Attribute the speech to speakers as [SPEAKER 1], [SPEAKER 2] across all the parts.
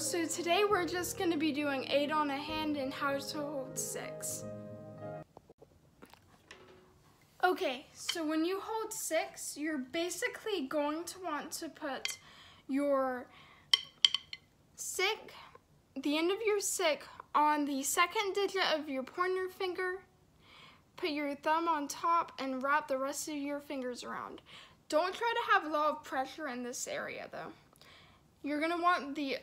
[SPEAKER 1] today we're just going to be doing 8 on a hand and how to hold sticks. Okay, so when you hold sticks, you're basically going to want to put your stick, the end of your stick on the second digit of your pointer finger, put your thumb on top and wrap the rest of your fingers around. Don't try to have a lot of pressure in this area though. You're gonna want the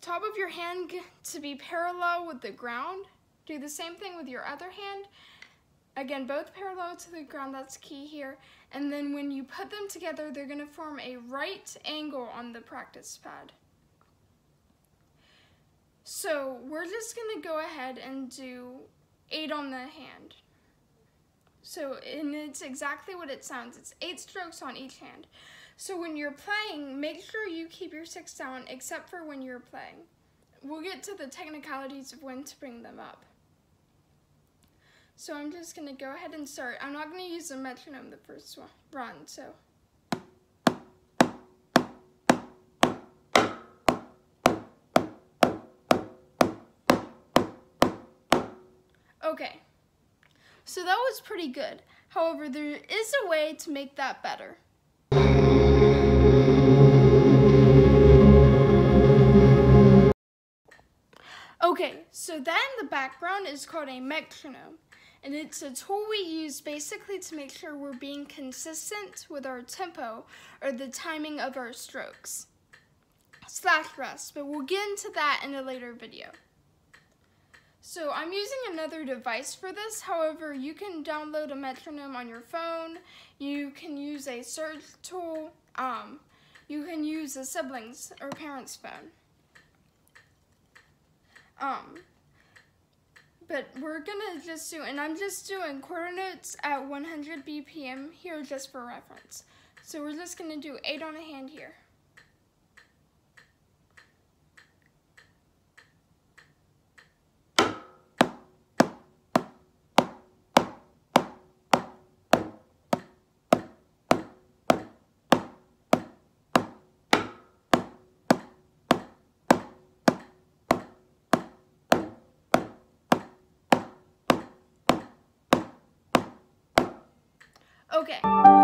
[SPEAKER 1] top of your hand to be parallel with the ground. Do the same thing with your other hand. Again, both parallel to the ground, that's key here. And then when you put them together, they're gonna form a right angle on the practice pad. So we're just gonna go ahead and do eight on the hand. So, and it's exactly what it sounds. It's eight strokes on each hand. So when you're playing, make sure you keep your sticks down except for when you're playing. We'll get to the technicalities of when to bring them up. So I'm just gonna go ahead and start. I'm not gonna use the metronome the first one, run, so. Okay, so that was pretty good. However, there is a way to make that better. Okay, so then the background is called a metronome. And it's a tool we use basically to make sure we're being consistent with our tempo or the timing of our strokes. Slash rest, but we'll get into that in a later video. So I'm using another device for this. However, you can download a metronome on your phone. You can use a search tool. Um, you can use a sibling's or parent's phone. Um, but we're gonna just do, and I'm just doing quarter notes at 100 BPM here just for reference. So we're just gonna do eight on a hand here. Okay.